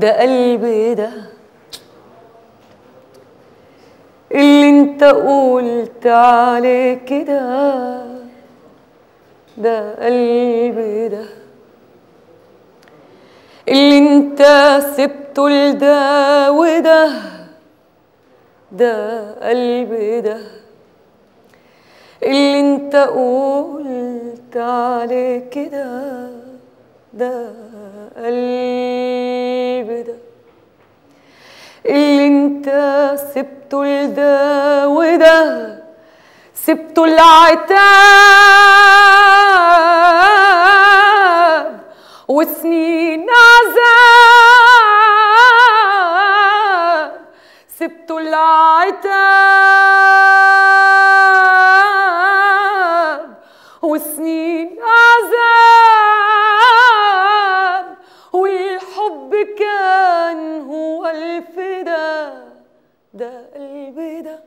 ده قلبي ده. اللي انت قلت عليه كده ده قلبي ده. اللي انت سبته لده وده ده قلبي ده. اللي انت قلت عليه كده ده قلبي اللي انت سبته لده وده سبته العتاب وسنين عذاب. سبته العتاب وسنين عذاب. كان هو الفدا ده قلبي ده